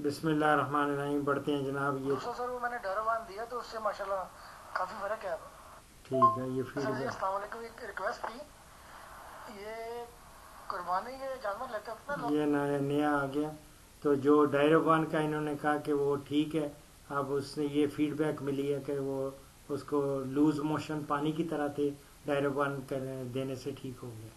बिस्मिल्ल रहमान रहीम बढ़ते हैं जनाब ये। दूसरा सर वो मैंने डरवान दिया तो उससे माशाल्लाह काफ़ी फ़र्क है अब। ठीक है ये सर फीडबैक अस्सलाम वालेकुम एक रिक्वेस्ट थी। ये कुर्बानी के जानवर लेते वक्त ना ये नया नया आ गया। तो जो डायरोबान का इन्होंने कहा कि वो ठीक है अब उसने ये फीडबैक मिली है कि वो उसको लूज मोशन पानी की तरह थे डायरोबान देने से ठीक हो गया।